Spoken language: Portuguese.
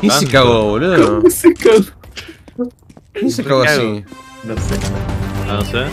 Quem se cagou, boludo? Quem se cagou? olha. se cagou assim. Não sei. Não sei.